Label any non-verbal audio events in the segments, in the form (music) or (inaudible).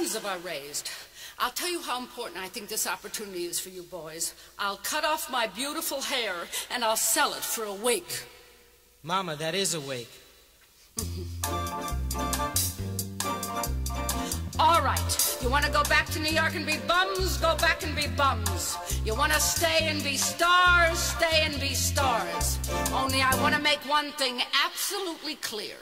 sons have I raised? I'll tell you how important I think this opportunity is for you boys. I'll cut off my beautiful hair and I'll sell it for a wake. Mama, that is a wake. (laughs) All right. You want to go back to New York and be bums? Go back and be bums. You want to stay and be stars? Stay and be stars. Only I want to make one thing absolutely clear.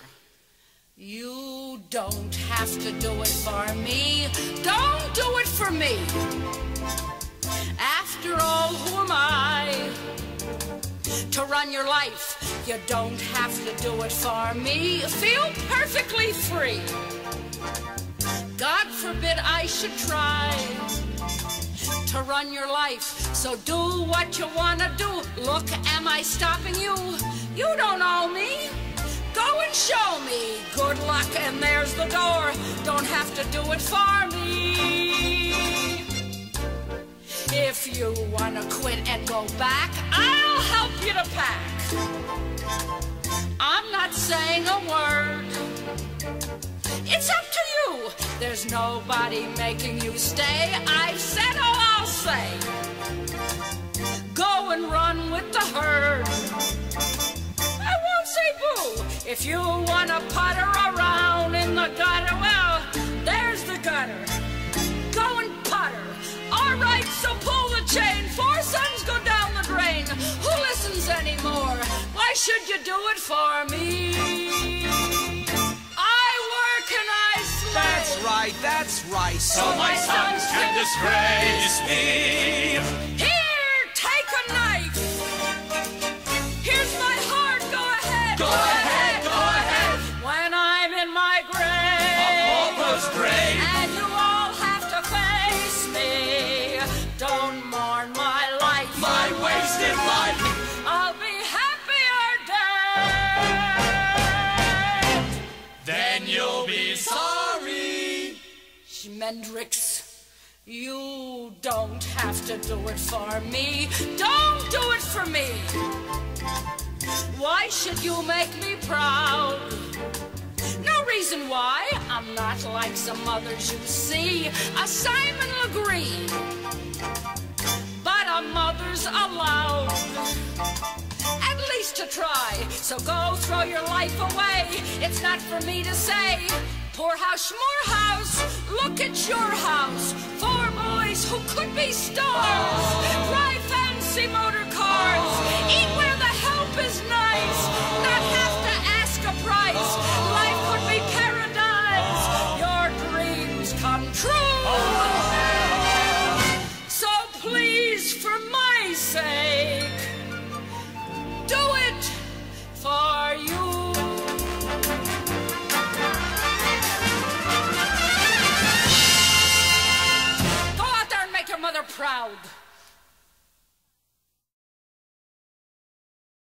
You don't have to do it for me. Don't do it for me. After all, who am I? To run your life, you don't have to do it for me. Feel perfectly free. God forbid I should try to run your life. So do what you want to do. Look, am I stopping you? You don't owe me. The door. Don't have to do it for me. If you want to quit and go back, I'll help you to pack. I'm not saying a word. It's up to you. There's nobody making you stay. I've said all I'll say. Go and run with the herd. I won't say boo. If you want to putter so pull the chain. Four sons go down the drain. Who listens anymore? Why should you do it for me? I work and I slay. That's right, that's right. So my sons can disgrace me. Then you'll be sorry. Schmendrix, you don't have to do it for me. Don't do it for me. Why should you make me proud? No reason why. I'm not like some others you see. A Simon Legree. But a mother's allowed. So go throw your life away. It's not for me to say. Poor house, more house. Look at your house. Four boys who could be stars. Drive proud.